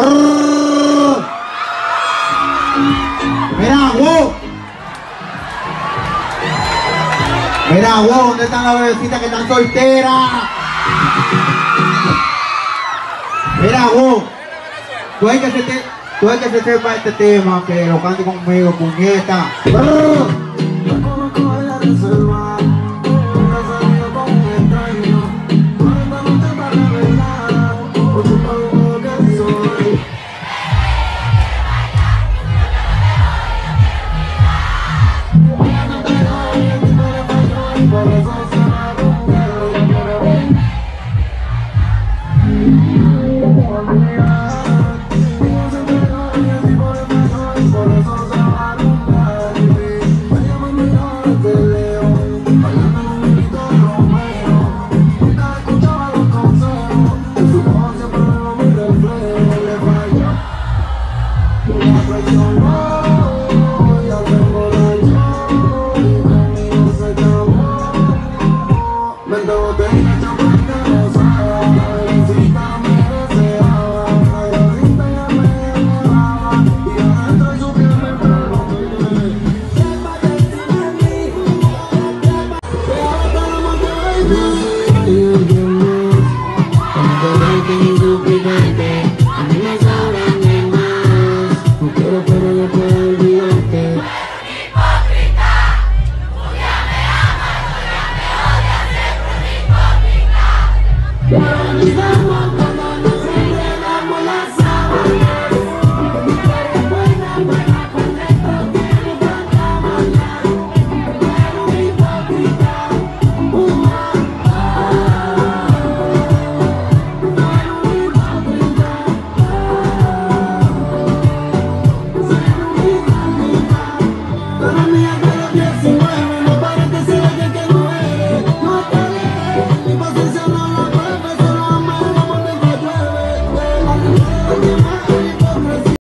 Brrr. wow! Mira, wow, ¿dónde están las bebecitas que están solteras? Mira, wow. Tú hay que se, te, tú este tema, que lo cante conmigo, puñeta. Yeah. One